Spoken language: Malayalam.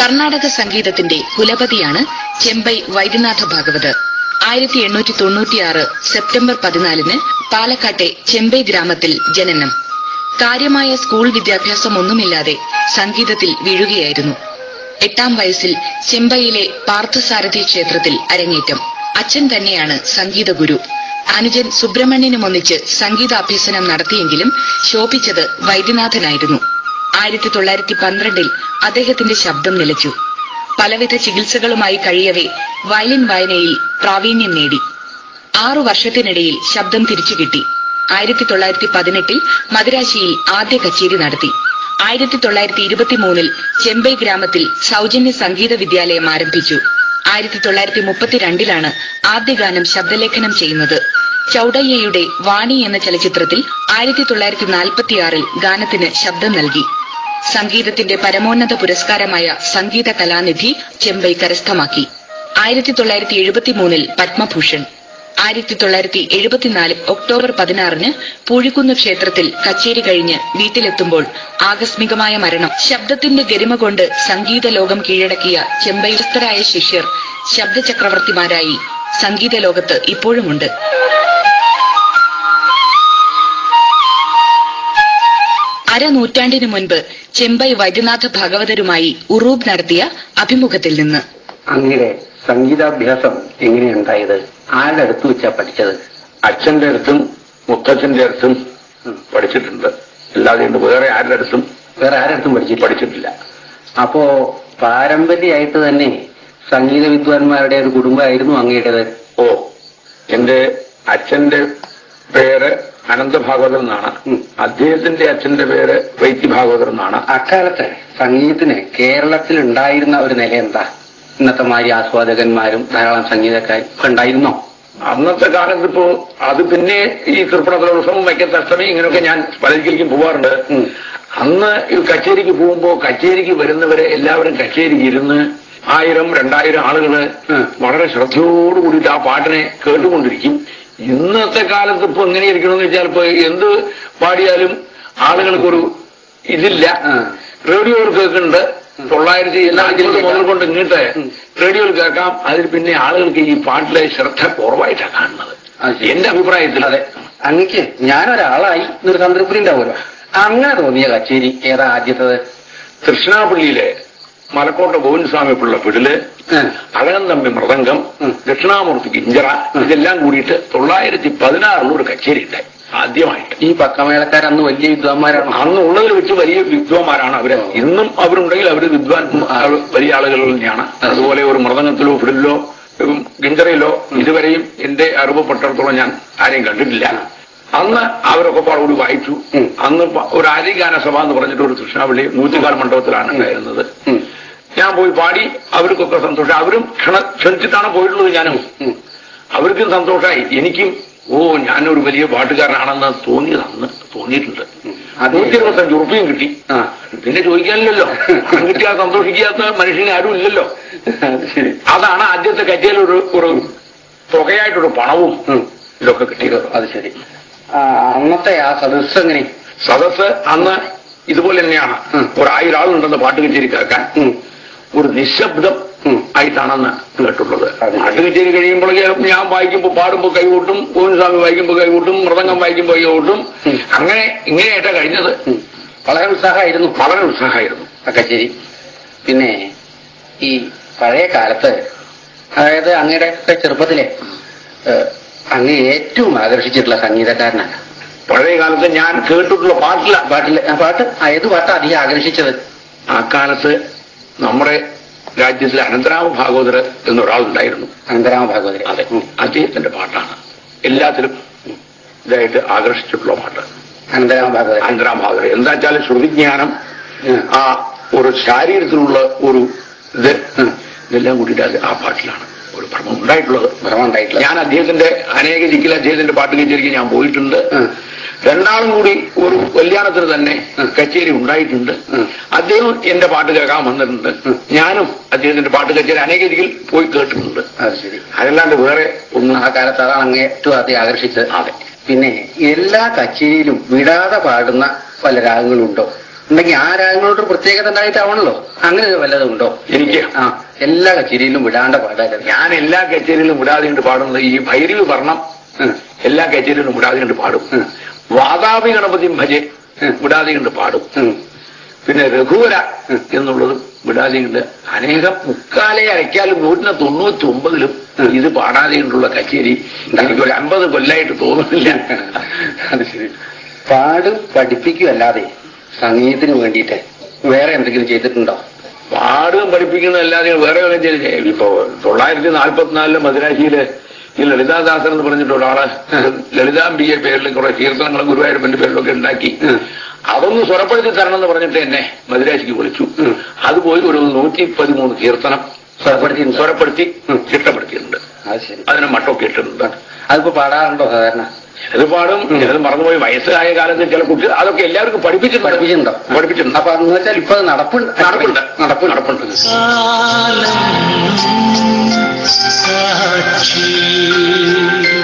കർണാടക സംഗീതത്തിന്റെ കുലപതിയാണ് ചെമ്പൈ വൈദ്യനാഥ ഭാഗവതർ ആയിരത്തി എണ്ണൂറ്റി തൊണ്ണൂറ്റിയാറ് സെപ്റ്റംബർ പതിനാലിന് പാലക്കാട്ടെ ചെമ്പൈ ഗ്രാമത്തിൽ ജനനം. കാര്യമായ സ്കൂൾ വിദ്യാഭ്യാസമൊന്നുമില്ലാതെ സംഗീതത്തിൽ വീഴുകയായിരുന്നു. എട്ടാം വയസ്സിൽ ചെമ്പൈയിലെ പാർത്ഥസാരഥി ക്ഷേത്രത്തിൽ അരങ്ങേറ്റം. അച്ഛൻ തന്നെയാണ് സംഗീത ഗുരു അനുജൻ സുബ്രഹ്മണ്യനുമൊന്നിച്ച് സംഗീതാഭ്യസനം നടത്തിയെങ്കിലും ശോഭിച്ചത് വൈദ്യനാഥനായിരുന്നു. ആയിരത്തി തൊള്ളായിരത്തി പന്ത്രണ്ടിൽ അദ്ദേഹത്തിന്റെ ശബ്ദം നിലച്ചു. പലവിധ ചികിത്സകളുമായി കഴിയവേ വയലിൻ വായനയിൽ പ്രാവീണ്യം നേടി. ആറു വർഷത്തിനിടയിൽ ശബ്ദം തിരിച്ചുകിട്ടി ആയിരത്തി തൊള്ളായിരത്തി പതിനെട്ടിൽ മദിരാശിയിൽ ആദ്യ കച്ചേരി നടത്തി. ആയിരത്തി തൊള്ളായിരത്തി ഇരുപത്തിമൂന്നിൽ ചെമ്പൈ ഗ്രാമത്തിൽ സൗജന്യ സംഗീത വിദ്യാലയം ആരംഭിച്ചു. ആയിരത്തി തൊള്ളായിരത്തി മുപ്പത്തിരണ്ടിലാണ് ആദ്യ ഗാനം ശബ്ദലേഖനം ചെയ്യുന്നത്. ചൌടയ്യയുടെ വാണി എന്ന ചലച്ചിത്രത്തിൽ ആയിരത്തി തൊള്ളായിരത്തി നാൽപ്പത്തിയാറിൽ ഗാനത്തിന് ശബ്ദം നൽകി. സംഗീതത്തിന്റെ പരമോന്നത പുരസ്കാരമായ സംഗീത കലാനിധി ചെമ്പൈ കരസ്ഥമാക്കി. ആയിരത്തി തൊള്ളായിരത്തി എഴുപത്തിമൂന്നിൽ പത്മഭൂഷൺ. ആയിരത്തി തൊള്ളായിരത്തി എഴുപത്തിനാല് ഒക്ടോബർ പതിനാറിന് പൂഴിക്കുന്ന് ക്ഷേത്രത്തിൽ കച്ചേരി കഴിഞ്ഞ് വീട്ടിലെത്തുമ്പോൾ ആകസ്മികമായ മരണം. ശബ്ദത്തിന്റെ ഗരിമ കൊണ്ട് സംഗീത ലോകം കീഴടക്കിയ ചെമ്പൈസ്ഥരായ ശിഷ്യർ ശബ്ദചക്രവർത്തിമാരായി സംഗീത ലോകത്ത് ഇപ്പോഴുമുണ്ട്. അരനൂറ്റാണ്ടിനു മുൻപ് ചെമ്പൈ വൈദ്യനാഥ ഭാഗവതരുമായി ഉറൂബ് നടത്തിയ അഭിമുഖത്തിൽ നിന്ന്. അങ്ങനെ സംഗീതാഭ്യാസം എങ്ങനെയുണ്ടായത്? ആരുടെ അടുത്ത് വെച്ചാ പഠിച്ചത്? അച്ഛന്റെ അടുത്തും മുത്തച്ഛന്റെ അടുത്തും പഠിച്ചിട്ടുണ്ട്. അല്ലാതെ വേറെ ആരുടെ അടുത്തും വേറെ ആരടുത്തും പഠിച്ചു പഠിച്ചിട്ടില്ല? അപ്പോ പാരമ്പര്യമായിട്ട് തന്നെ സംഗീത വിദ്വാൻമാരുടെ ഒരു കുടുംബമായിരുന്നു അങ്ങയുടേത്? ഓ എന്റെ അച്ഛന്റെ പേര് അനന്തഭാഗവതർ എന്നാണ്. അദ്ദേഹത്തിന്റെ അച്ഛന്റെ പേര് വൈദ്യഭാഗവതർ എന്നാണ്. അക്കാലത്ത് സംഗീതത്തിന് കേരളത്തിൽ ഉണ്ടായിരുന്ന ഒരു നില എന്താ? ഇന്നത്തെ മാതിരി ആസ്വാദകന്മാരും ധാരാളം സംഗീതക്കാരും ഒക്കെ ഉണ്ടായിരുന്നോ? അന്നത്തെ കാലത്ത് ഇപ്പോ അത് പിന്നെ ഈ തൃപ്പണത്തിലോത്സവം വൈക്കത്തഷ്ടമി ഇങ്ങനെയൊക്കെ ഞാൻ പലരിക്കലേക്കും പോവാറുണ്ട്. അന്ന് ഈ കച്ചേരിക്ക് പോകുമ്പോ കച്ചേരിക്ക് വരുന്നവരെ എല്ലാവരും കച്ചേരിക്ക് ഇരുന്ന് ആയിരം രണ്ടായിരം ആളുകൾ വളരെ ശ്രദ്ധയോടുകൂടിയിട്ട് ആ പാട്ടിനെ കേട്ടുകൊണ്ടിരിക്കും. ഇന്നത്തെ കാലത്ത് ഇപ്പൊ എങ്ങനെ ഇരിക്കണമെന്ന് വെച്ചാൽ ഇപ്പൊ എന്ത് പാടിയാലും ആളുകൾക്കൊരു ഇതില്ല. റേഡിയോ റേഡിയോയിൽ കേൾക്കുന്നുണ്ട്. തൊള്ളായിരത്തി എല്ലാ മുതൽ കൊണ്ട് ഇങ്ങോട്ട് റേഡിയോ റേഡിയോയിൽ കേൾക്കാം. അതിൽ പിന്നെ ആളുകൾക്ക് ഈ പാട്ടിലെ ശ്രദ്ധ കുറവായിട്ടാണ് കാണുന്നത്. എന്റെ അഭിപ്രായത്തിൽ. അതെ. അങ്ങക്ക് ഞാനൊരാളായി എന്നൊരു സംതൃപ്തി ഉണ്ടാവുമല്ലോ അങ്ങനെ തോന്നിയ കച്ചേരി ഏതാ ആദ്യത്തത്? കൃഷ്ണാപള്ളിയിലെ മലക്കോട്ട ഗോവിന്ദസ്വാമി പിള്ള പിടിൽ ഉം. അഴകം തമ്പി മൃദംഗം ദക്ഷിണാമൂർത്തിക്ക് ദക്ഷിണാമൂർത്തി കിഞ്ചറ ഇതെല്ലാം കൂടിയിട്ട് തൊള്ളായിരത്തി പതിനാറിൽ ഒരു കച്ചേരി ഉണ്ടായി ആദ്യമായിട്ട്. ഈ പക്കമേളക്കാർ അന്ന് വലിയ വിദ്വാന്മാരാണ്. അന്ന് ഉള്ളതിൽ വെച്ച് വലിയ വിദ്വാന്മാരാണ് അവർ. ഇന്നും അവരുണ്ടെങ്കിൽ അവർ വിദ്വാൻ വലിയ ആളുകൾ തന്നെയാണ്. അതുപോലെ ഒരു മൃദംഗത്തിലോ പിടിലോ ഗിഞ്ചറയിലോ ഇതുവരെയും എന്റെ അറിവപ്പെട്ടിടത്തോളം ഞാൻ ആരെയും കണ്ടിട്ടില്ല. അന്ന് അവരൊക്കെ പാടുകൂടി വായിച്ചു. അന്ന് ഒരു ആര്യഗാന സഭ എന്ന് പറഞ്ഞിട്ട് ഒരു കൃഷ്ണാപള്ളി നൂറ്റിക്കാൽ മണ്ഡപത്തിലാണ് ഉണ്ടായിരുന്നത്. പോയി പാടി അവർക്കൊക്കെ സന്തോഷം. അവരും ക്ഷണ ക്ഷണിച്ചിട്ടാണ് പോയിട്ടുള്ളത് ഞാനും. അവർക്കും സന്തോഷമായി. എനിക്കും ഓ ഞാനൊരു വലിയ പാട്ടുകാരനാണെന്ന് തോന്നിയത് അന്ന് തോന്നിയിട്ടുണ്ട്. നൂറ്റി ഇരുപത്തഞ്ച് ഉറുപ്പിയും കിട്ടി. പിന്നെ ചോദിക്കാനില്ലല്ലോ. കിട്ടിയാൽ സന്തോഷിക്കാത്ത മനുഷ്യനെ ആരും ഇല്ലല്ലോ. അതാണ് ആദ്യത്തെ കച്ചയിൽ ഒരു ഒരു തുകയായിട്ടൊരു പണവും ഇതൊക്കെ കിട്ടിയത്. അത് ശരി. അന്നത്തെ ആ സദസ് എങ്ങനെ? സദസ് അന്ന് ഇതുപോലെ തന്നെയാണ്. ഒരായിരം ആളുണ്ടെന്ന് പാട്ട് ഉം. ഒരു നിശബ്ദം ആയിട്ടാണെന്ന് കേട്ടുള്ളത് നാട്ടു കച്ചേരി കഴിയുമ്പോൾ ഞാൻ വായിക്കുമ്പോൾ പാടുമ്പോൾ കൈകൂട്ടും ഗോവിന്ദസ്വാമി വായിക്കുമ്പോൾ കൈകൂട്ടും മൃദംഗം വായിക്കുമ്പോൾ കൈകൂട്ടും. അങ്ങനെ ഇങ്ങനെയായിട്ടാ കഴിഞ്ഞത്. വളരെ ഉത്സാഹമായിരുന്നു. വളരെ ഉത്സാഹമായിരുന്നു. ആ കച്ചേരി പിന്നെ ഈ പഴയ കാലത്ത് അതായത് അങ്ങയുടെ ചെറുപ്പത്തിലെ അങ്ങ് ഏറ്റവും ആകർഷിച്ചിട്ടുള്ള സംഗീതക്കാരനാണ്. പഴയ കാലത്ത് ഞാൻ കേട്ടിട്ടുള്ള പാട്ടില്ല. പാട്ടിൽ ആ പാട്ട് ഏത് പാട്ടാണ് അധികം ആകർഷിച്ചത്? ആ കാലത്ത് നമ്മുടെ രാജ്യത്തിലെ അനന്തരാമ ഭാഗവതർ എന്നൊരാളുണ്ടായിരുന്നു. അനന്തരാമ ഭാഗവതർ അതെ. അദ്ദേഹത്തിന്റെ പാട്ടാണ്. എല്ലാത്തിലും ഇതായിട്ട് ആകർഷിച്ചിട്ടുള്ള പാട്ട്. അനന്തരാമ ഭാഗവതർ അനന്തരാമ ഭാഗവതർ എന്താ വെച്ചാൽ ശ്രുതിജ്ഞാനം ആ ഒരു ശാരീരത്തിലുള്ള ഒരു ഇത് ഇതെല്ലാം കൂടിയിട്ട് ആ പാട്ടിലാണ് ഒരു ഭ്രമം ഉണ്ടായിട്ടുള്ളത്. ഭ്രമം ഉണ്ടായിട്ടുള്ളത്. ഞാൻ അദ്ദേഹത്തിന്റെ അനേക ജിക്കിൽ അദ്ദേഹത്തിന്റെ പാട്ട് കച്ചേരിക്ക് ഞാൻ പോയിട്ടുണ്ട്. രണ്ടാളും കൂടി ഒരു കല്യാണത്തിന് തന്നെ കച്ചേരി ഉണ്ടായിട്ടുണ്ട്. അദ്ദേഹം എന്റെ പാട്ട് കേൾക്കാൻ വന്നിട്ടുണ്ട്. ഞാനും അദ്ദേഹത്തിന്റെ പാട്ട് കച്ചേരി അനേക രീതിയിൽ പോയി കേട്ടിട്ടുണ്ട്. അതല്ലാണ്ട് വേറെ ഒന്നും ആ കാലത്ത് അതാണ് അങ്ങ് ഏറ്റവും അധികം ആകർഷിച്ചത്. അതെ. പിന്നെ എല്ലാ കച്ചേരിയിലും വിടാതെ പാടുന്ന പല രാഗങ്ങളുണ്ടോ? ഉണ്ടെങ്കിൽ ആ രാഗങ്ങളോട് പ്രത്യേകത ഉണ്ടായിട്ടാവണല്ലോ. അങ്ങനെ വല്ലതും ഉണ്ടോ? എനിക്ക് ആ എല്ലാ കച്ചേരിയിലും വിടാണ്ട പാടാതെ ഞാൻ എല്ലാ കച്ചേരിയിലും വിടാതെ കൊണ്ട് പാടുന്നത് ഈ ഭൈരവി വർണം. എല്ലാ കച്ചേരിയിലും വിടാതെ കൊണ്ട് പാടും. വാതാപി ഗണപതിയും ഭജെ ഉം. വിടാതെ കൊണ്ട് പാടും പിന്നെ രഘുവര എന്നുള്ളതും വിടാതെ കൊണ്ട് അനേകം മുക്കാലെ അരയ്ക്കാലും നൂറ്റിന് തൊണ്ണൂറ്റി ഒമ്പതിലും. ഇത് പാടാതെ കണ്ടുള്ള കച്ചേരി എനിക്ക് ഒരു അമ്പത് കൊല്ലായിട്ട് തോന്നുന്നില്ല. അത് ശരി. പാടും പഠിപ്പിക്കുമല്ലാതെ സംഗീതത്തിന് വേണ്ടിയിട്ട് വേറെ എന്തെങ്കിലും ചെയ്തിട്ടുണ്ടോ? പാടും പഠിപ്പിക്കുന്നതല്ലാതെ വേറെ എന്തെങ്കിലും ഇപ്പോ തൊള്ളായിരത്തി നാൽപ്പത്തിനാലിൽ മദ്രാശിയിൽ ഈ ലളിതാദാസൻ എന്ന് പറഞ്ഞിട്ട് ഒരാൾ ലളിതാംബിയെ പേരിൽ കുറെ കീർത്തനങ്ങളും ഗുരുവായൂരപ്പന്റെ പേരിലൊക്കെ ഉണ്ടാക്കി. അതൊന്ന് സ്വരപ്പെടുത്തി തരണം എന്ന് പറഞ്ഞിട്ട് എന്നെ മദുരാശിക്ക് വിളിച്ചു. അത് പോയി ഒരു നൂറ്റി പതിമൂന്ന് കീർത്തനം സ്വരപ്പെടുത്തി സ്വരപ്പെടുത്തി. ചിട്ടപ്പെടുത്തിയിട്ടുണ്ട്. അതിനെ മട്ടൊക്കെ ഇട്ടിട്ടുണ്ട്. അതിപ്പോ പാടാറുണ്ടോ സാധാരണ? ഇത് പാടും ഇത് മറന്നുപോയി. വയസ്സായ കാലത്ത് ചില കുട്ടികൾ അതൊക്കെ എല്ലാവർക്കും പഠിപ്പിച്ചിട്ടുണ്ട്. പഠിപ്പിച്ചിട്ടുണ്ടോ? പഠിപ്പിച്ചിട്ടുണ്ട്. അപ്പൊ എന്ന് വെച്ചാൽ ഇപ്പൊ അത് നടപ്പുണ്ട്. നടപ്പുണ്ട്. നടപ്പുണ്ട്. നടപ്പുണ്ട്. a.